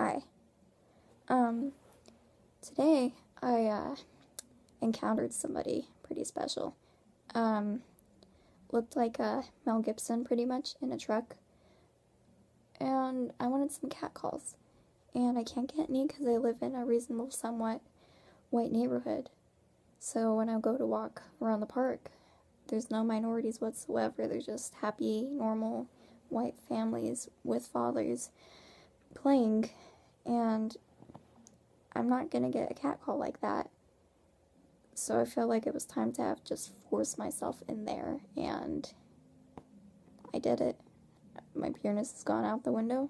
Hi. Um, today I uh, encountered somebody pretty special. Um, looked like uh, Mel Gibson pretty much in a truck. And I wanted some cat calls. And I can't get any because I live in a reasonable, somewhat white neighborhood. So when I go to walk around the park, there's no minorities whatsoever. They're just happy, normal white families with fathers playing. And I'm not gonna get a cat call like that. So I felt like it was time to have just force myself in there, and I did it. My pureness has gone out the window,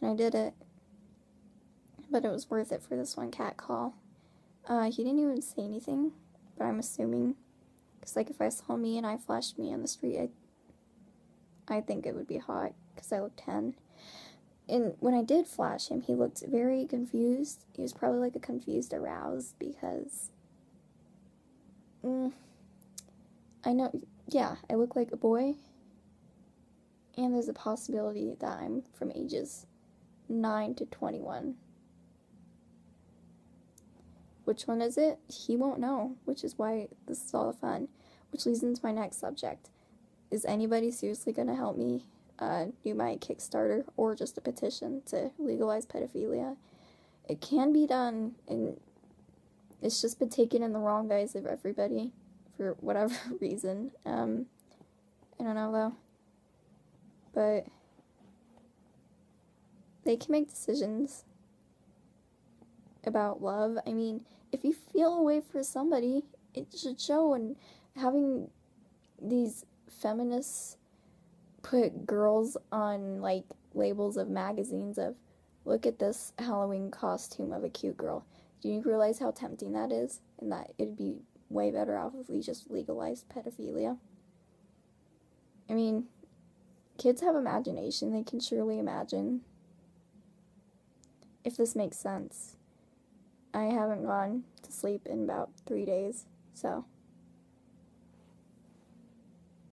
and I did it. But it was worth it for this one cat call. Uh, he didn't even say anything, but I'm assuming, because like if I saw me and I flashed me on the street, I, I think it would be hot because I look ten. And when I did flash him, he looked very confused. He was probably like a confused aroused because Mm, I know, yeah, I look like a boy. And there's a possibility that I'm from ages 9 to 21. Which one is it? He won't know, which is why this is all the fun. Which leads into my next subject. Is anybody seriously going to help me uh, do my Kickstarter or just a petition to legalize pedophilia? It can be done, and it's just been taken in the wrong guise of everybody for whatever reason. Um, I don't know though. But they can make decisions about love. I mean, if you feel a way for somebody, it should show. And having these feminists put girls on like labels of magazines of, look at this Halloween costume of a cute girl. Do you realize how tempting that is? And that it'd be way better off if we just legalized pedophilia. I mean, kids have imagination, they can surely imagine. If this makes sense. I haven't gone to sleep in about three days, so